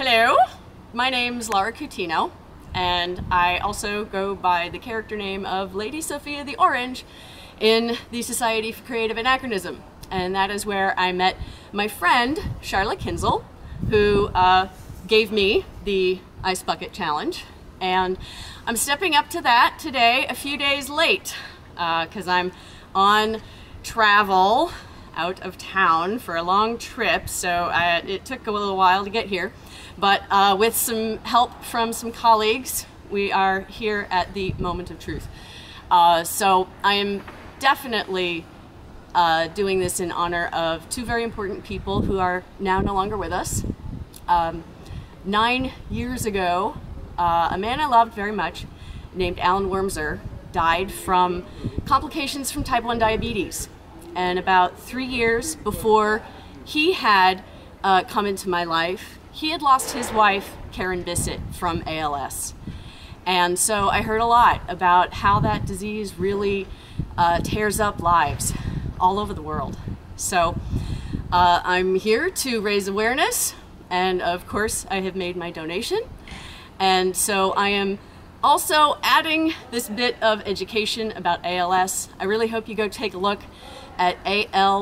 Hello, my name's Lara Coutinho, and I also go by the character name of Lady Sophia the Orange in the Society for Creative Anachronism. And that is where I met my friend, Charla Kinzel, who uh, gave me the Ice Bucket Challenge. And I'm stepping up to that today, a few days late, because uh, I'm on travel out of town for a long trip, so I, it took a little while to get here. But uh, with some help from some colleagues, we are here at the moment of truth. Uh, so I am definitely uh, doing this in honor of two very important people who are now no longer with us. Um, nine years ago, uh, a man I loved very much named Alan Wormser died from complications from type 1 diabetes. And about three years before he had uh, come into my life, he had lost his wife, Kerynn Bissett, from ALS. And so I heard a lot about how that disease really uh, tears up lives all over the world. So uh, I'm here to raise awareness, and of course, I have made my donation. And so I am also adding this bit of education about ALS. I really hope you go take a look at alsa.org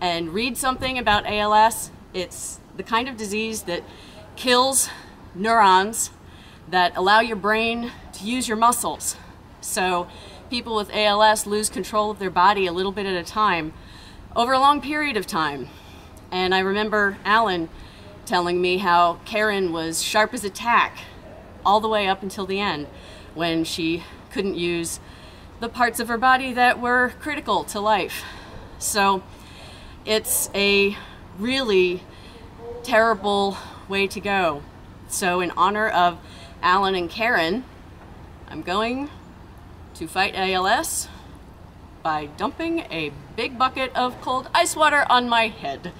and read something about ALS. It's the kind of disease that kills neurons that allow your brain to use your muscles. So people with ALS lose control of their body a little bit at a time over a long period of time. And I remember Alan telling me how Kerynn was sharp as a tack all the way up until the end when she couldn't use the parts of her body that were critical to life. So it's a really terrible way to go. So in honor of Alan and Kerynn, I'm going to fight ALS by dumping a big bucket of cold ice water on my head.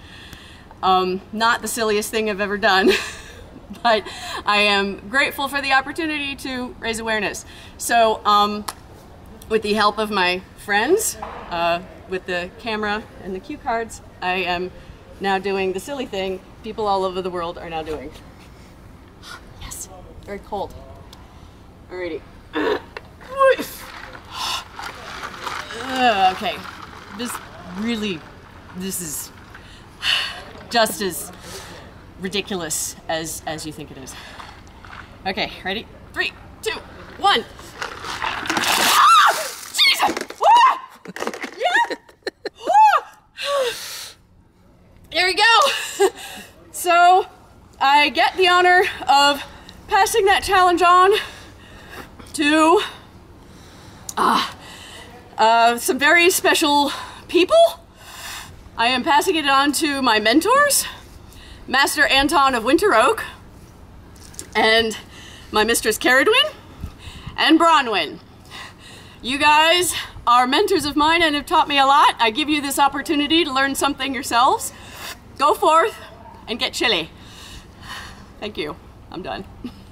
Um, not the silliest thing I've ever done, but I am grateful for the opportunity to raise awareness. So um, with the help of my friends, uh, with the camera and the cue cards, I am now doing the silly thing people all over the world are now doing. Yes, very cold. Alrighty. Uh, okay, this really, this is just as ridiculous as, as you think it is. Okay, ready? Three, two, one. There we go. so I get the honor of passing that challenge on to uh, uh, some very special people. I am passing it on to my mentors, Master Anton of Winteroak, and my mistress Ceridwen, and Branwen. You guys are mentors of mine and have taught me a lot. I give you this opportunity to learn something yourselves. Go forth and get chilly. Thank you. I'm done.